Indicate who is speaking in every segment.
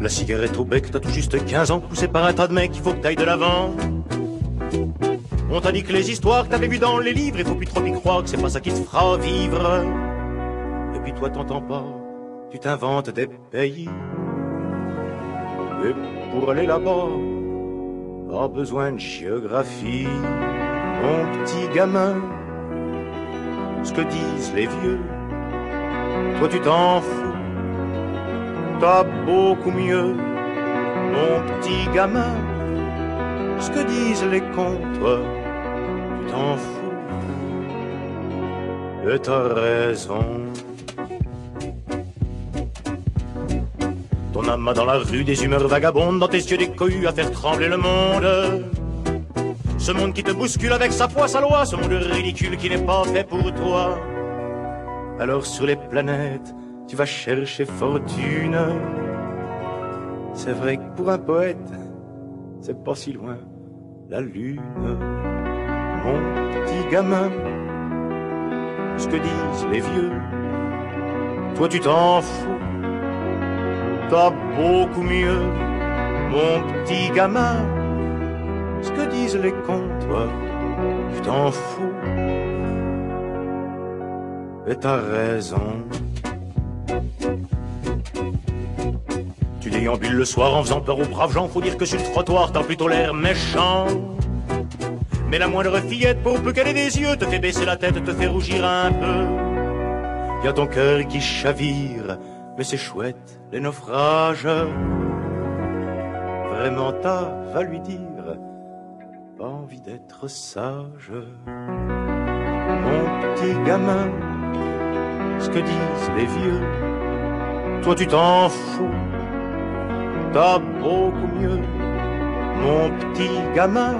Speaker 1: La cigarette au bec, t'as tout juste 15 ans, poussé par un tas de mecs, il faut que t'ailles de l'avant. On t'a dit que les histoires que t'avais vues dans les livres, il faut plus trop y croire que c'est pas ça qui te fera vivre. Et puis toi t'entends pas, tu t'inventes des pays. Et pour aller là-bas, pas besoin de géographie, mon petit gamin. Ce que disent les vieux, toi tu t'en fous t'as beaucoup mieux, mon petit gamin. Ce que disent les contes, toi, tu t'en fous. Et t'as raison. Ton âme dans la rue des humeurs vagabondes, dans tes yeux des cohues à faire trembler le monde. Ce monde qui te bouscule avec sa foi, sa loi, ce monde ridicule qui n'est pas fait pour toi. Alors sur les planètes, tu vas chercher fortune. C'est vrai que pour un poète, c'est pas si loin la lune. Mon petit gamin, ce que disent les vieux, toi tu t'en fous, t'as beaucoup mieux. Mon petit gamin, ce que disent les contes, toi tu t'en fous. Et t'as raison. Tu déambules le soir en faisant peur aux braves gens, faut dire que sur le trottoir t'as plutôt l'air méchant. Mais la moindre fillette, pour peu qu'elle ait des yeux, te fait baisser la tête, te fait rougir un peu. Y a ton cœur qui chavire, mais c'est chouette, les naufrages. Vraiment t'as va lui dire, pas envie d'être sage. Mon petit gamin, ce que disent les vieux, toi tu t'en fous, t'as beaucoup mieux, mon petit gamin.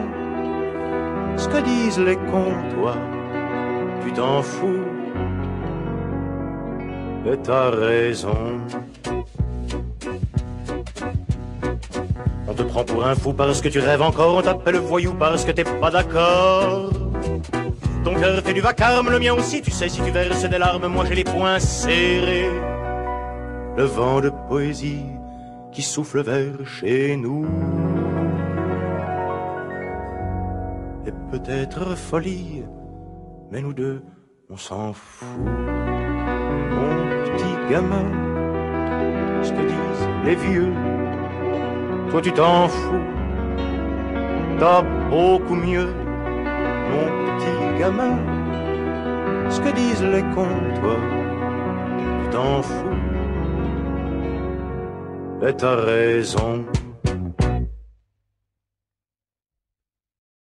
Speaker 1: Ce que disent les contes, toi, tu t'en fous, et t'as raison. On te prend pour un fou parce que tu rêves encore, on t'appelle voyou parce que t'es pas d'accord. Ton cœur fait du vacarme, le mien aussi, tu sais, si tu verses des larmes, moi j'ai les poings serrés. Le vent de poésie qui souffle vers chez nous. Et peut-être folie, mais nous deux, on s'en fout. Mon petit gamin, ce que disent les vieux, toi tu t'en fous. T'as beaucoup mieux, mon petit gamin. Ce que disent les contes, toi, tu t'en fous. Et t'as raison.